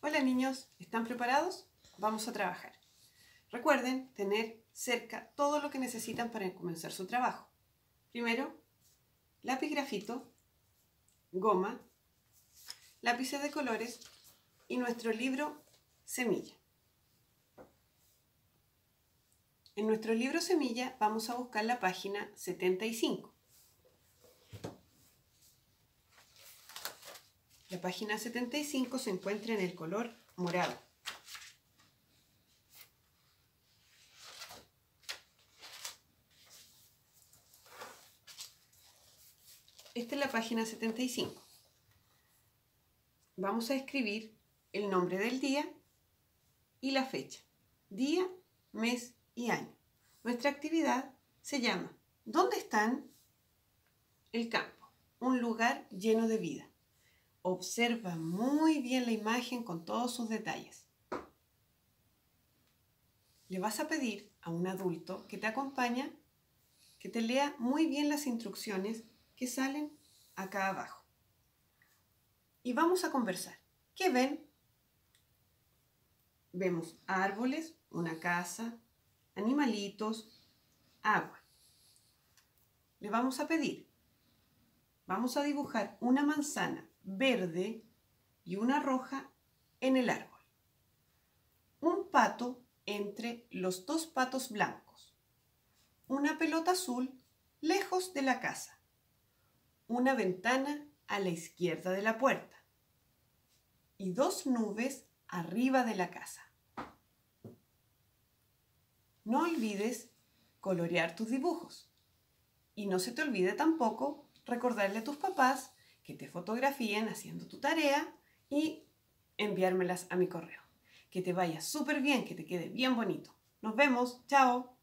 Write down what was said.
Hola niños, ¿están preparados? Vamos a trabajar. Recuerden tener cerca todo lo que necesitan para comenzar su trabajo. Primero, lápiz grafito, goma, lápices de colores y nuestro libro Semilla. En nuestro libro Semilla vamos a buscar la página 75. La página 75 se encuentra en el color morado. Esta es la página 75. Vamos a escribir el nombre del día y la fecha. Día, mes y año. Nuestra actividad se llama ¿Dónde están? El campo, un lugar lleno de vida. Observa muy bien la imagen con todos sus detalles. Le vas a pedir a un adulto que te acompaña que te lea muy bien las instrucciones que salen acá abajo. Y vamos a conversar. ¿Qué ven? Vemos árboles, una casa, animalitos, agua. Le vamos a pedir, vamos a dibujar una manzana verde y una roja en el árbol. Un pato entre los dos patos blancos. Una pelota azul lejos de la casa. Una ventana a la izquierda de la puerta. Y dos nubes arriba de la casa. No olvides colorear tus dibujos. Y no se te olvide tampoco recordarle a tus papás que te fotografíen haciendo tu tarea y enviármelas a mi correo. Que te vaya súper bien, que te quede bien bonito. Nos vemos, chao.